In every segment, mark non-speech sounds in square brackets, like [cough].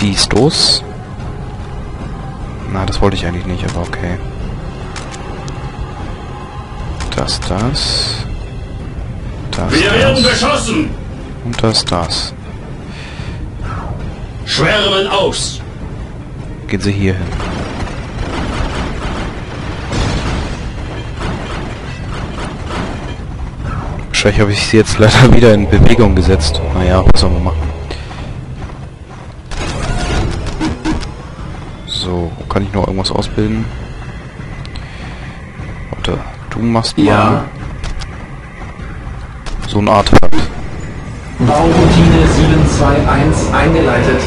Die ist los. Na, das wollte ich eigentlich nicht, aber okay. Das, das. Das, Wir werden das. beschossen! Und das, das. Schwärmen aus! Gehen Sie hier hin. Wahrscheinlich habe ich sie jetzt leider [laughs] wieder in Bewegung gesetzt. Naja, was soll man machen? Kann ich noch irgendwas ausbilden? Warte, du machst mal Ja. so ein Artefakt. Bauroutine 721 eingeleitet.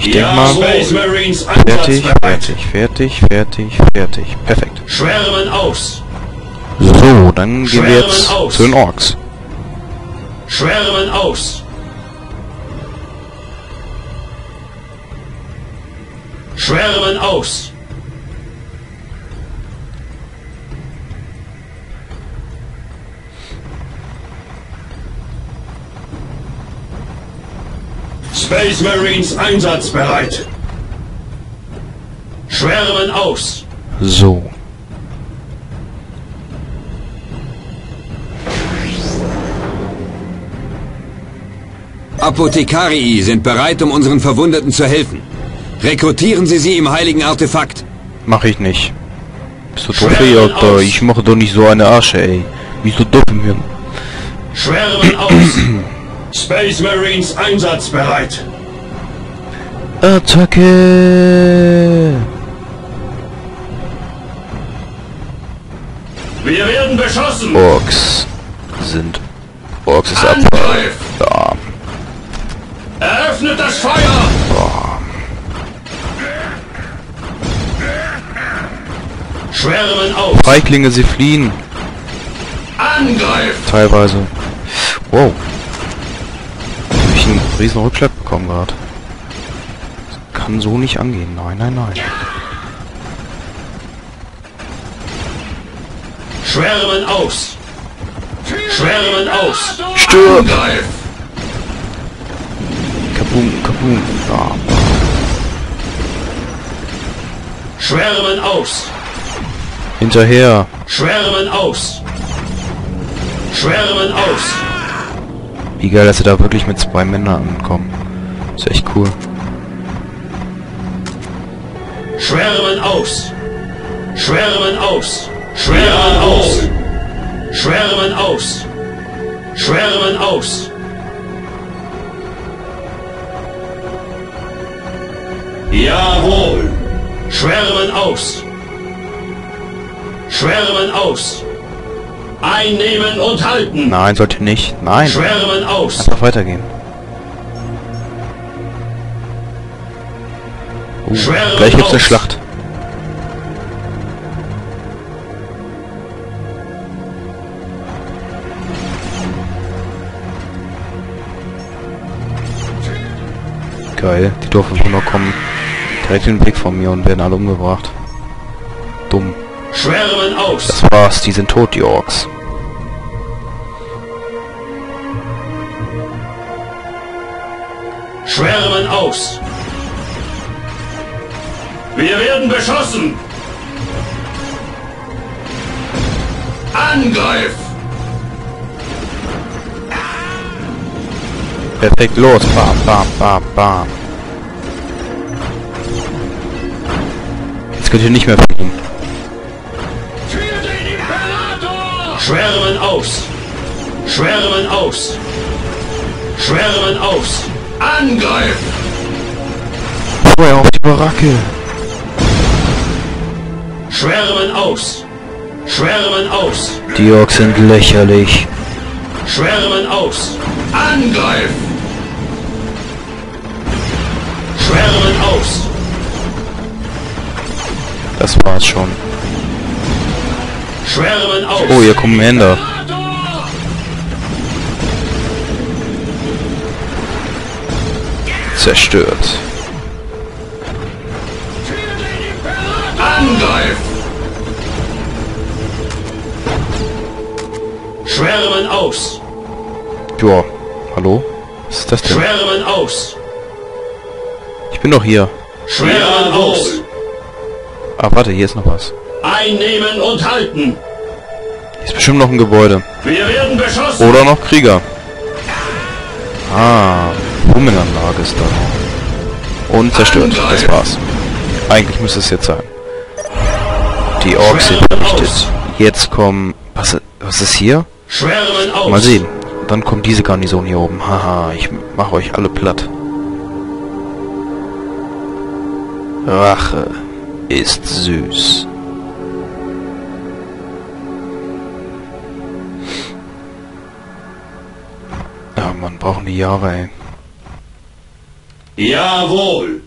Ich denke mal... Fertig, fertig, fertig, fertig, fertig. Perfekt. Schwärmen aus! So, dann gehen wir jetzt zu den Orks. Schwärmen aus! Schwärmen aus! Space Marines einsatzbereit! Schwärmen aus! So. Apothekarii sind bereit, um unseren Verwundeten zu helfen. Rekrutieren Sie sie im heiligen Artefakt. Mach ich nicht. Bist du doof, ey, Alter? aus. Ich mache doch nicht so eine Asche, ey. Du doof Hirn? Schwärmen aus! [clears throat] Space Marines einsatzbereit! Attacke! Wir werden beschossen! Orks sind... Orks ist. Angriff! Ja. Eröffnet das Feuer! Schwärmen aus! Feiglinge, sie fliehen. Angriff! Teilweise. Wow. Einen riesen Rückschlag bekommen gerade. Kann so nicht angehen. Nein, nein, nein. Schwärmen aus! Schwärmen aus! Stirb! Kaboom, kaboom. Ja. Schwärmen aus! Hinterher. Schwärmen aus! Schwärmen aus! Wie geil, dass sie da wirklich mit zwei Männern ankommen. Ist echt cool. Schwärmen aus! Schwärmen aus! Schwärmen aus! Schwärmen aus! Schwärmen aus! Jawohl! Schwärmen aus! Schwärmen aus! Einnehmen und halten! Nein, sollte nicht. Nein. Schwärmen aus! Einfach weitergehen. Uh, Schwärmen gleich gibt's eine. Schlacht. Geil, die Dorfbewohner kommen direkt in den Weg von mir und werden alle umgebracht. Schwärmen aus! Das war's, die sind tot, die Orks. Schwärmen aus! Wir werden beschossen! Angriff! Perfekt, los. Bam, bam, bam, bam. Jetzt könnt ihr nicht mehr fliegen. Schwärmen aus! Schwärmen aus! Schwärmen aus! Angriff! Feuer auf die Baracke. Schwärmen aus! Schwärmen aus! Die Orks sind lächerlich. Schwärmen aus! Angriff! Schwärmen aus! Das war's schon. Schwärmen aus! Oh, hier kommen Ender. Zerstört. Angreif! Schwärmen aus! Joa. Hallo? Was ist das denn? Schwärmen aus! Ich bin doch hier. Schwärmen aus! Ah, warte, hier ist noch was. Einnehmen und halten! Ist bestimmt noch ein Gebäude. Wir werden beschossen! Oder noch Krieger. Ah, Blumenanlage ist da. Und zerstört. Das war's. Eigentlich müsste es jetzt sein. Die Orks sind vernichtet. Jetzt kommen... Was, was ist hier? Schwärmen aus! Mal sehen. Dann kommt diese Garnison hier oben. Haha, ich mache euch alle platt. Rache ist süß. Ja, man brauchen die Jahre, ey. Jawohl!